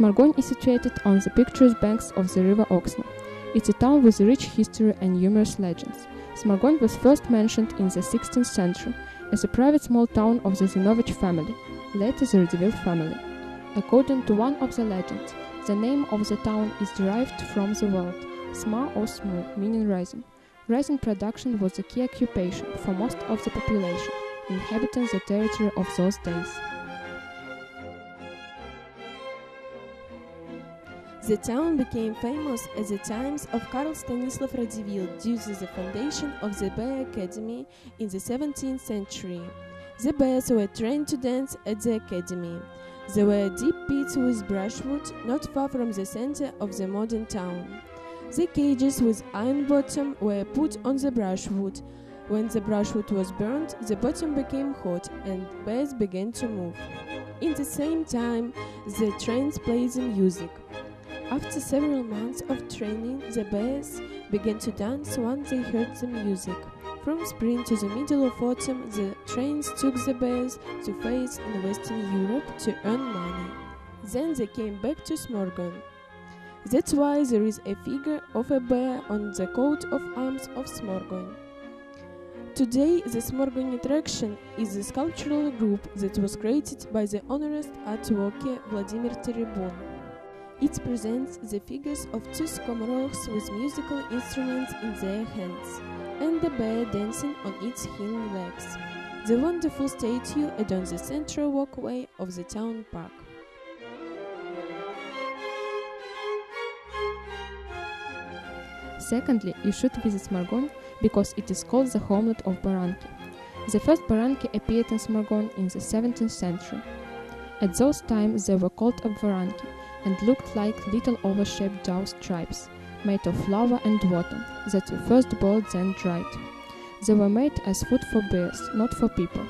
Smargony is situated on the picturesque banks of the river Oksna. It's a town with a rich history and numerous legends. Smargony was first mentioned in the 16th century as a private small town of the Zenovich family, later the Radziwill family. According to one of the legends, the name of the town is derived from the word smar or smu, meaning resin. Resin production was a key occupation for most of the population inhabiting the territory of those days. The town became famous at the times of Karl Stanislav Radziwill due to the foundation of the Bear Academy in the 17th century. The bears were trained to dance at the academy. There were deep pits with brushwood not far from the center of the modern town. The cages with iron bottom were put on the brushwood. When the brushwood was burned, the bottom became hot and bears began to move. In the same time, the trains played the music. After several months of training, the bears began to dance once they heard the music. From spring to the middle of autumn, the trains took the bears to fairs in Western Europe to earn money. Then they came back to Smorgon. That's why there is a figure of a bear on the coat of arms of Smorgon. Today, the Smorgon attraction is a sculptural group that was created by the honorist art worker Vladimir Terебon. It presents the figures of two skomorokhs with musical instruments in their hands, and the bear dancing on its hind legs. The wonderful statue adorns the central walkway of the town park. Secondly, you should visit Smorgon because it is called the homeland of Baranki. The first Baranki appeared in Smorgon in the 17th century. At those times they were called Obvaranki and looked like little oval-shaped dough stripes, made of flour and water, that were first boiled then dried. They were made as food for bears, not for people.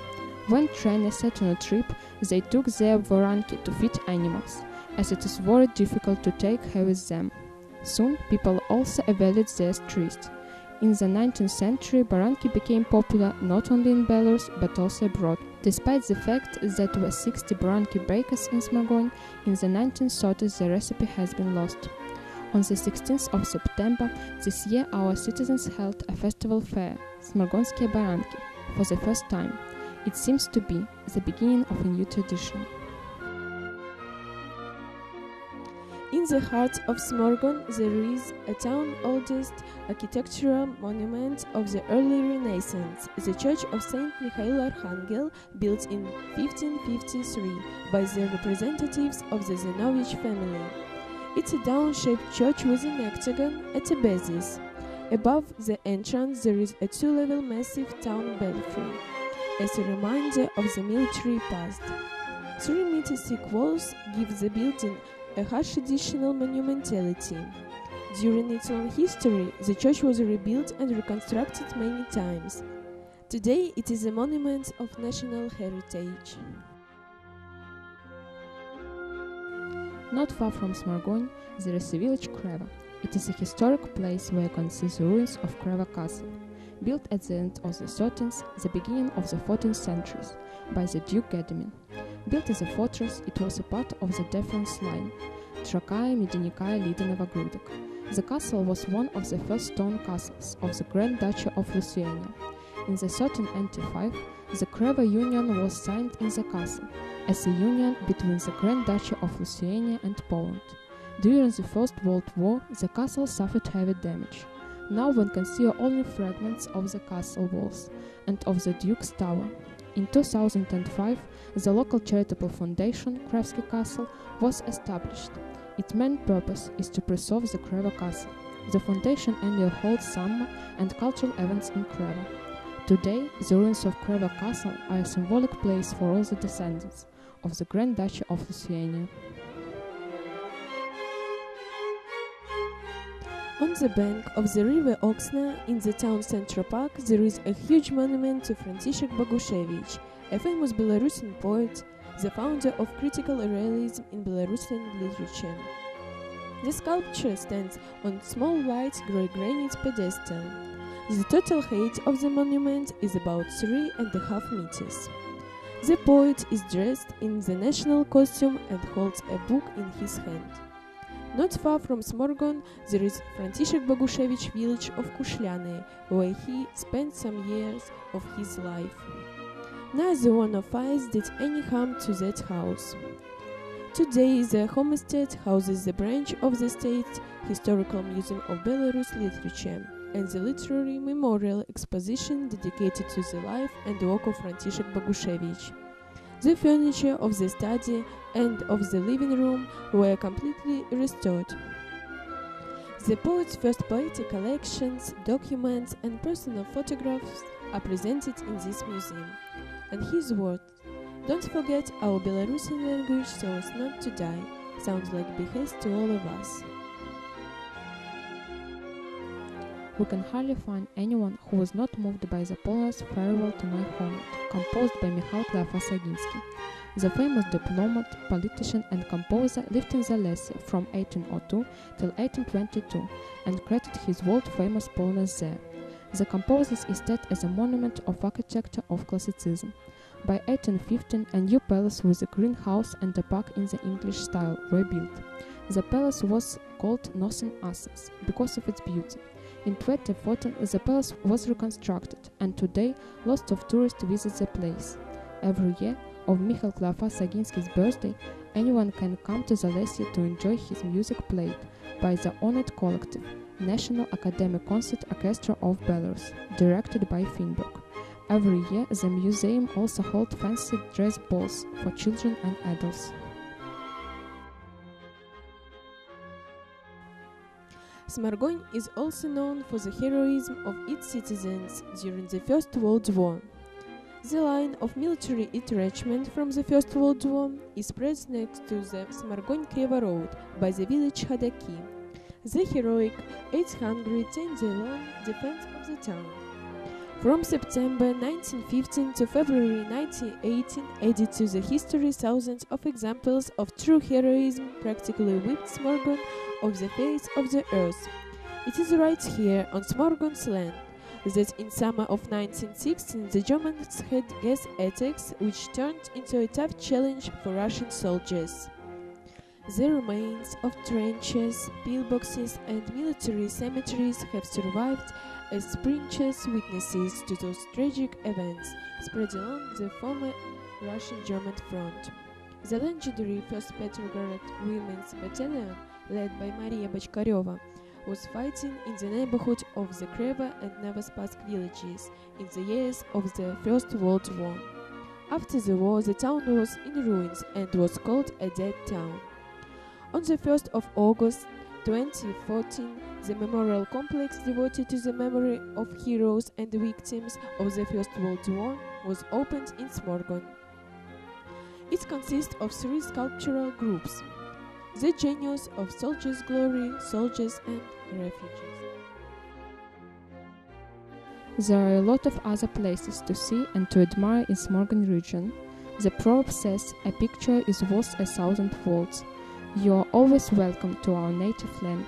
When trainers set on a trip, they took their Varanki to feed animals, as it is very difficult to take care with them. Soon people also evaluated their trees. In the 19th century, Baranki became popular not only in Belarus but also abroad. Despite the fact that there were 60 Baranki bakers in Smorgon, in the 1930s the recipe has been lost. On the 16th of September this year, our citizens held a festival fair, Smargonskie Baranki, for the first time. It seems to be the beginning of a new tradition. In the heart of Smorgon, there is a town oldest architectural monument of the early Renaissance, the Church of Saint Mikhail Archangel, built in 1553 by the representatives of the Zenovich family. It's a dome-shaped church with an octagon at the basis. Above the entrance, there is a two-level massive town belfry, as a reminder of the military past. Three meter thick walls give the building a harsh additional monumentality. During its long history, the church was rebuilt and reconstructed many times. Today, it is a monument of national heritage. Not far from Smorgon, there is the village Kreva. It is a historic place where you can see the ruins of Kreva Castle, built at the end of the 13th, the beginning of the 14th centuries, by the Duke Gedimin. Built as a fortress, it was a part of the defense line Trakaya Medinikaya Lidanova Grudek. The castle was one of the first stone castles of the Grand Duchy of Lithuania. In the 1395, the Kreva Union was signed in the castle, as a union between the Grand Duchy of Lithuania and Poland. During the First World War, the castle suffered heavy damage. Now one can see only fragments of the castle walls and of the Duke's Tower. In 2005, the local charitable foundation, Krevsky Castle, was established. Its main purpose is to preserve the Kreva Castle. The foundation annually holds summer and cultural events in Kreva. Today, the ruins of Kreva Castle are a symbolic place for all the descendants of the Grand Duchy of Lithuania. On the bank of the river Oksna, in the town Central Park, there is a huge monument to František Bogušević, a famous Belarusian poet, the founder of critical realism in Belarusian literature. The sculpture stands on small white grey granite pedestal. The total height of the monument is about three and a half meters. The poet is dressed in the national costume and holds a book in his hand. Not far from Smorgon, there is František Bogušević village of Kušljane, where he spent some years of his life. Neither one of us did any harm to that house. Today, the homestead houses the branch of the State Historical Museum of Belarus Literature and the literary memorial exposition dedicated to the life and work of František Bogušević. The furniture of the study and of the living room were completely restored. The poet's first poetic collections, documents, and personal photographs are presented in this museum. And his words, Don't forget our Belarusian language so as not to die, sounds like behest to all of us. We can hardly find anyone who was not moved by the Polonez Farewell to My Homeland, composed by Mikhail Kleofas Oginsky. The famous diplomat, politician, and composer lived in Zalesie from 1802 till 1822 and created his world-famous Polonez there. The composer's estate is a monument of architecture of classicism. By 1815, a new palace with a greenhouse and a park in the English style were built. The palace was called Northern Athens because of its beauty. In 2014, the palace was reconstructed, and today lots of tourists visit the place. Every year, of Mikhail Kleofas Oginsky's birthday, anyone can come to Zalesie to enjoy his music played by the honored collective National Academic Concert Orchestra of Belarus, directed by Finberg. Every year, the museum also holds fancy dress balls for children and adults. Smargony is also known for the heroism of its citizens during the First World War. The line of military entrenchment from the First World War is spread next to the Smargony-Kreva road by the village Hadaki. The heroic 810-day-long defense of the town. From September 1915 to February 1918 added to the history thousands of examples of true heroism practically whipped Smorgon off the face of the earth. It is right here on Smorgon's land that in summer of 1916 the Germans had gas attacks which turned into a tough challenge for Russian soldiers. The remains of trenches, pillboxes and military cemeteries have survived as precious witnesses to those tragic events spread along the former Russian-German front. The legendary 1st Petrograd Women's Battalion, led by Maria Bochkareva, was fighting in the neighborhood of the Kreva and Novospask villages in the years of the First World War. After the war, the town was in ruins and was called a dead town. On the 1st of August 2014, the memorial complex devoted to the memory of heroes and victims of the First World War was opened in Smorgon. It consists of three sculptural groups the genius of soldiers' glory, soldiers, and refugees. There are a lot of other places to see and to admire in Smorgon region. The proverb says, a picture is worth a thousand words. You are always welcome to our native land.